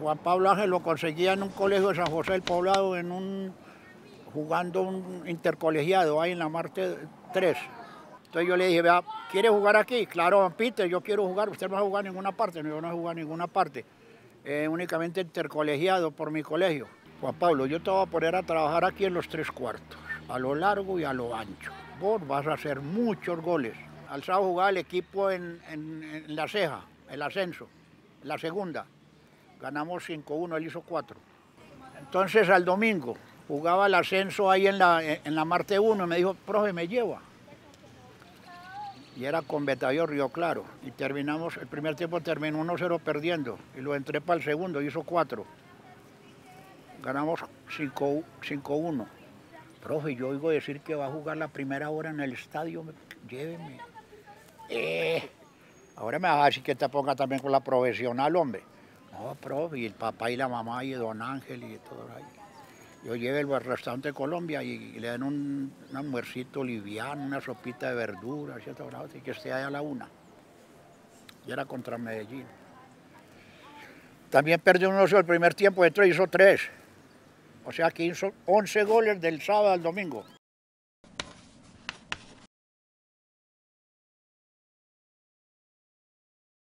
Juan Pablo Ángel lo conseguía en un colegio de San José del Poblado, en un, jugando un intercolegiado ahí en la Marte 3. Entonces yo le dije, vea, ¿quiere jugar aquí? Claro, Peter, yo quiero jugar, usted no va a jugar en ninguna parte, no, yo no a jugar en ninguna parte, eh, únicamente intercolegiado por mi colegio. Juan Pablo, yo te voy a poner a trabajar aquí en los tres cuartos, a lo largo y a lo ancho. Vos vas a hacer muchos goles. Al sábado jugaba el equipo en la ceja, el ascenso, la segunda. Ganamos 5-1, él hizo 4. Entonces al domingo jugaba el ascenso ahí en la, en la Marte 1 y me dijo, profe, me lleva. Y era con Betavío Río Claro. Y terminamos, el primer tiempo terminó 1-0 perdiendo. Y lo entré para el segundo, hizo 4. Ganamos 5 5-1. Profe, yo oigo decir que va a jugar la primera hora en el estadio, me- lléveme. Eh, ahora me vas a decir que te ponga también con la profesional, hombre. No, profe, y el papá y la mamá y don Ángel y todo ahí. Yo llevo al restaurante Colombia y, le dan un, un almuercito liviano, una sopita de verduras y que esté ahí a la una. Y era contra Medellín. También perdió uno el primer tiempo, entró hizo tres. O sea que hizo 11 goles del sábado al domingo.